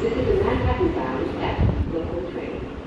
This is a Manhattan-bound step local train.